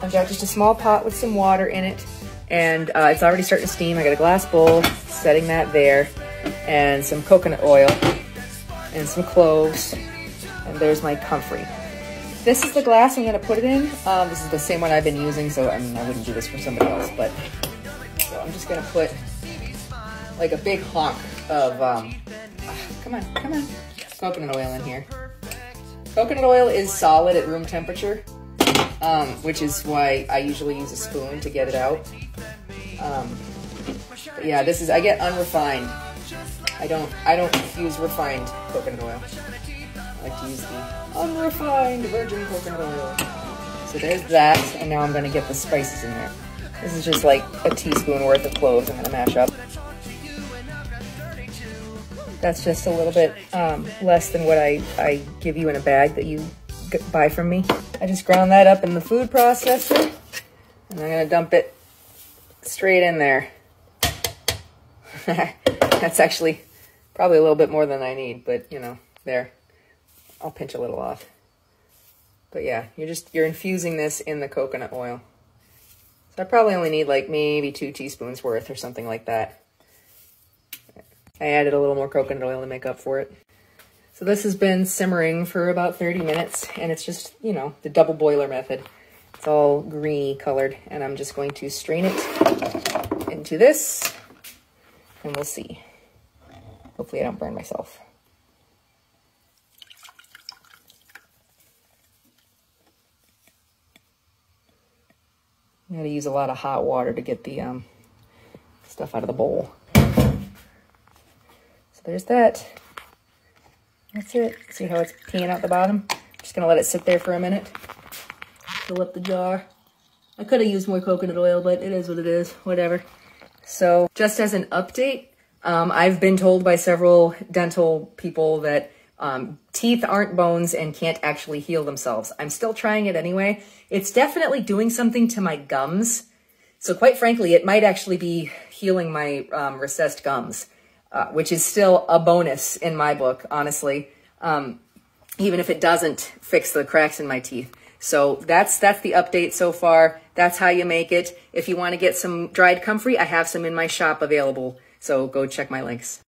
I've got just a small pot with some water in it and uh, it's already starting to steam. I got a glass bowl, setting that there, and some coconut oil, and some cloves, and there's my comfrey. This is the glass I'm gonna put it in. Um, this is the same one I've been using, so I mean, I wouldn't do this for somebody else, but so I'm just gonna put like a big honk of, um, come on, come on, coconut oil in here. Coconut oil is solid at room temperature, um, which is why I usually use a spoon to get it out. Um, yeah, this is, I get unrefined. I don't, I don't use refined coconut oil. I like to use the unrefined virgin coconut oil. So there's that, and now I'm gonna get the spices in there. This is just like a teaspoon worth of cloves I'm gonna mash up. That's just a little bit um, less than what I, I give you in a bag that you buy from me. I just ground that up in the food processor, and I'm gonna dump it straight in there. That's actually probably a little bit more than I need, but you know, there. I'll pinch a little off. But yeah, you're just, you're infusing this in the coconut oil. So I probably only need like maybe two teaspoons worth or something like that. I added a little more coconut oil to make up for it. So this has been simmering for about 30 minutes and it's just, you know, the double boiler method. It's all greeny colored and I'm just going to strain it into this and we'll see. Hopefully I don't burn myself. Going to use a lot of hot water to get the um, stuff out of the bowl. So there's that. That's it. See how it's peeing out the bottom? Just going to let it sit there for a minute. Fill up the jar. I could have used more coconut oil, but it is what it is. Whatever. So just as an update, um, I've been told by several dental people that um, teeth aren't bones and can't actually heal themselves. I'm still trying it anyway. It's definitely doing something to my gums. So quite frankly, it might actually be healing my um, recessed gums, uh, which is still a bonus in my book, honestly. Um, even if it doesn't fix the cracks in my teeth. So that's that's the update so far. That's how you make it. If you want to get some dried comfrey, I have some in my shop available. So go check my links.